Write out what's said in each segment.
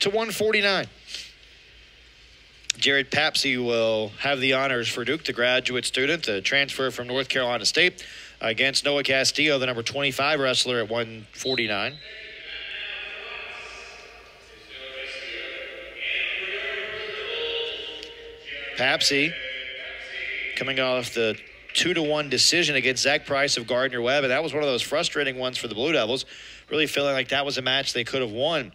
to 149. Jarred Papcsy will have the honors for Duke, the graduate student, the transfer from North Carolina State, against Noah Castillo, the number 25 wrestler at 149. Papcsy coming off the two to one decision against Zach Price of Gardner Webb, and that was one of those frustrating ones for the Blue Devils. Really feeling like that was a match they could have won.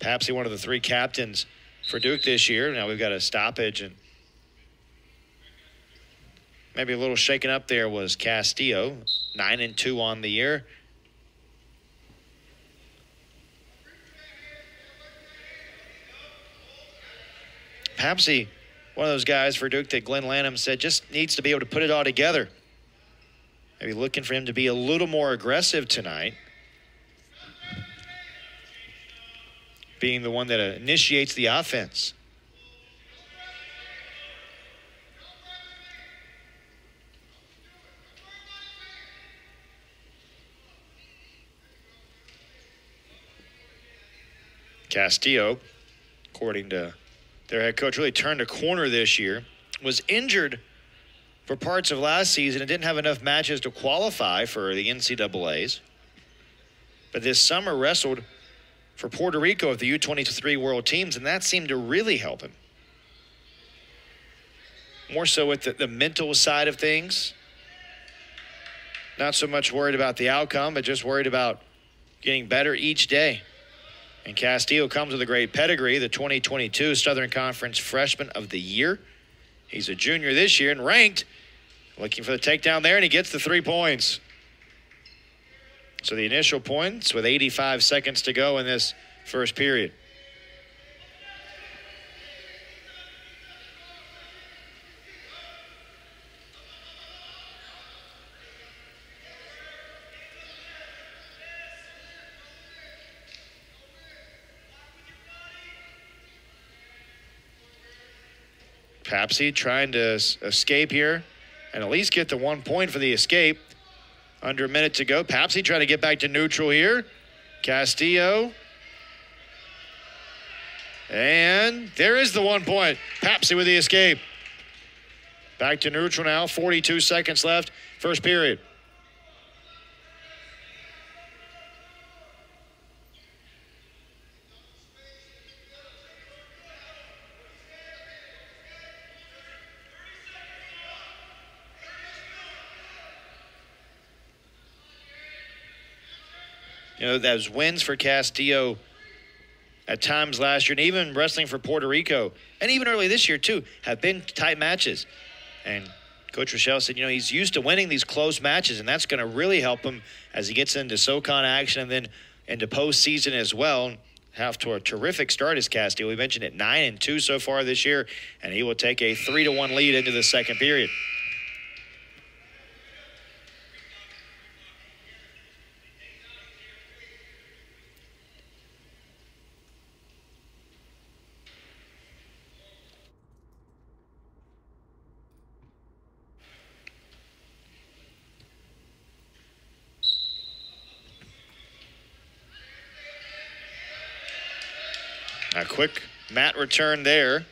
Papcsy, one of the three captains for Duke this year. Now we've got a stoppage and maybe a little shaken up there was Castillo, nine and two on the year. Papcsy, one of those guys for Duke that Glenn Lanham said just needs to be able to put it all together. Maybe looking for him to be a little more aggressive tonight. Being the one that initiates the offense. Castillo, according to their head coach, really turned a corner this year. Was injured for parts of last season and didn't have enough matches to qualify for the NCAA's. But this summer wrestled for Puerto Rico of the U23 World Teams, and that seemed to really help him. More so with the, the mental side of things. Not so much worried about the outcome, but just worried about getting better each day. And Castillo comes with a great pedigree, the 2022 Southern Conference Freshman of the Year. He's a junior this year and ranked. Looking for the takedown there, and he gets the three points. So the initial points with 85 seconds to go in this first period. Papcsy trying to escape here and at least get the one point for the escape. Under a minute to go. Papcsy trying to get back to neutral here. Castillo. And there is the one point. Papcsy with the escape. Back to neutral now. 42 seconds left. First period. You know, those wins for Castillo at times last year, and even wrestling for Puerto Rico, and even early this year, too, have been tight matches. And Coach Rochelle said, you know, he's used to winning these close matches, and that's going to really help him as he gets into SoCon action and then into postseason as well. Have to a terrific start as Castillo. We mentioned it nine and two so far this year, and he will take a three to one lead into the second period. A quick mat return there.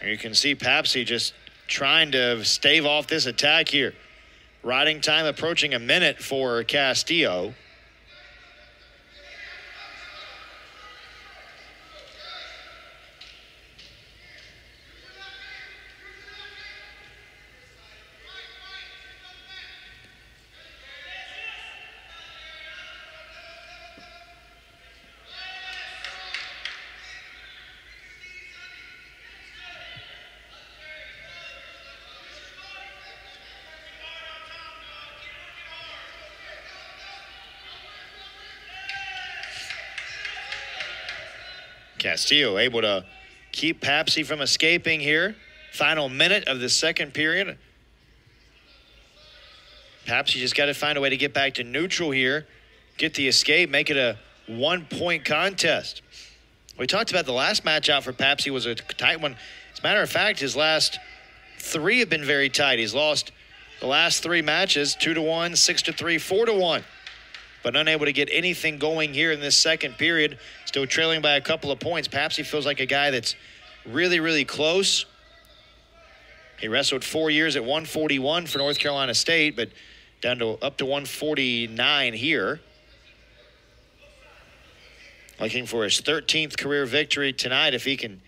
And you can see Papcsy just trying to stave off this attack here. Riding time approaching a minute for Castillo. Castillo able to keep Papcsy from escaping here. Final minute of the second period. Papcsy just got to find a way to get back to neutral here, get the escape, make it a one point contest. We talked about the last match out for Papcsy was a tight one. As a matter of fact, his last three have been very tight. He's lost the last three matches two to one, six to three, four to one. But unable to get anything going here in this second period. Still trailing by a couple of points. Papcsy feels like a guy that's really, really close. He wrestled four years at 141 for North Carolina State, but down to up to 149 here. Looking for his 13th career victory tonight if he can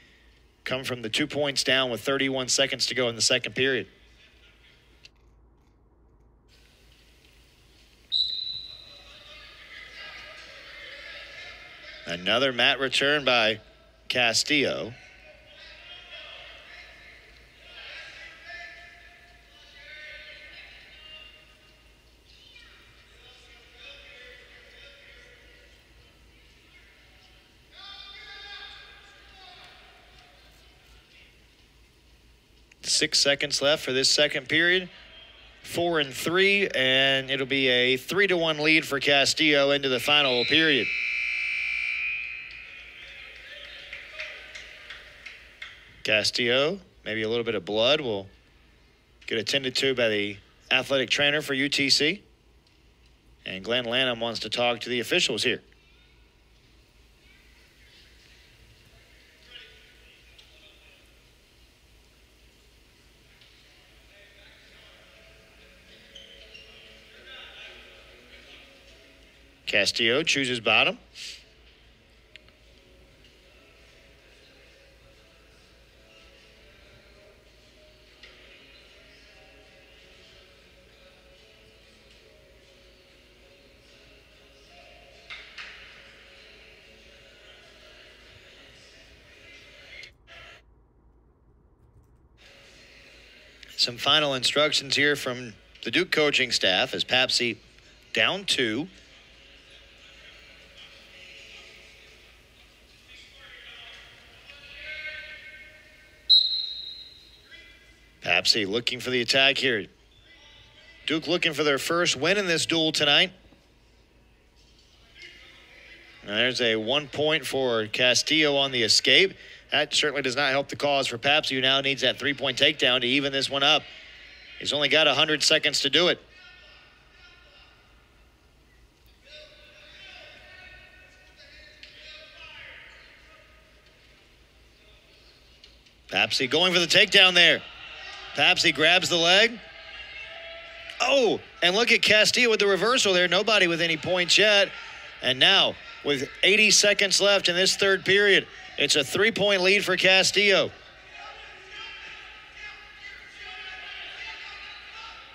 come from the two points down with 31 seconds to go in the second period. Another mat return by Castillo. Six seconds left for this second period. Four and three, and it'll be a three to one lead for Castillo into the final period. Castillo, maybe a little bit of blood will get attended to by the athletic trainer for UTC. And Glenn Lanham wants to talk to the officials here. Castillo chooses bottom. Some final instructions here from the Duke coaching staff as Papcsy down two. Papcsy looking for the attack here. Duke looking for their first win in this dual tonight. There's a one point for Castillo on the escape. That certainly does not help the cause for Papcsy, who now needs that three point takedown to even this one up. He's only got 100 seconds to do it. Papcsy going for the takedown there. Papcsy grabs the leg. Oh, and look at Castillo with the reversal there. Nobody with any points yet. And now, with 80 seconds left in this third period, it's a three point lead for Castillo.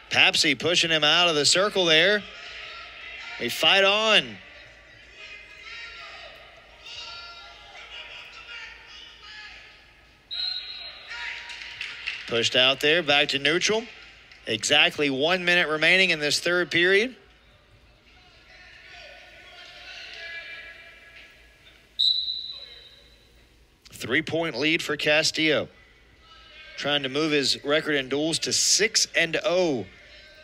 Papcsy pushing him out of the circle there. They fight on. Pushed out there, back to neutral. Exactly one minute remaining in this third period. Three point lead for Castillo. Trying to move his record in duals to 6 and 0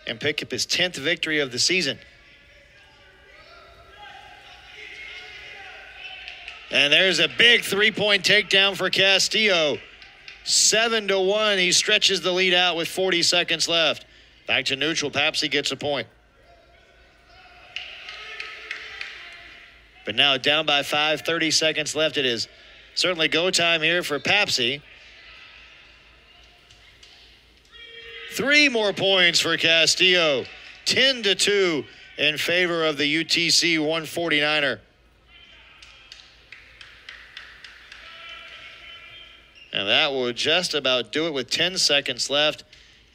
and pick up his 10th victory of the season. And there's a big three point takedown for Castillo. Seven to one. He stretches the lead out with 40 seconds left. Back to neutral. Papcsy gets a point. But now down by five, 30 seconds left. It is certainly go time here for Papcsy. Three more points for Castillo. 10 to 2 in favor of the UTC 149er. And that will just about do it with 10 seconds left.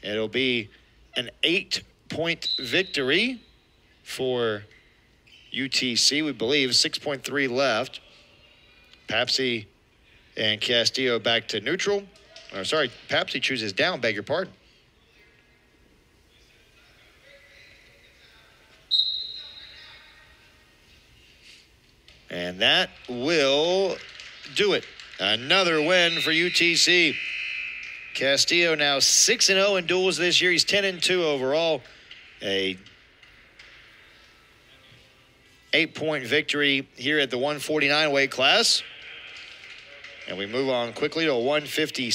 It'll be an eight point victory for UTC, we believe. 6.3 left. Papcsy and Castillo back to neutral. Oh, sorry, Papcsy chooses down, beg your pardon. And that will do it. Another win for UTC. Castillo now 6 and 0 in duals this year. He's 10 and 2 overall. A eight point victory here at the 149 weight class. And we move on quickly to 156.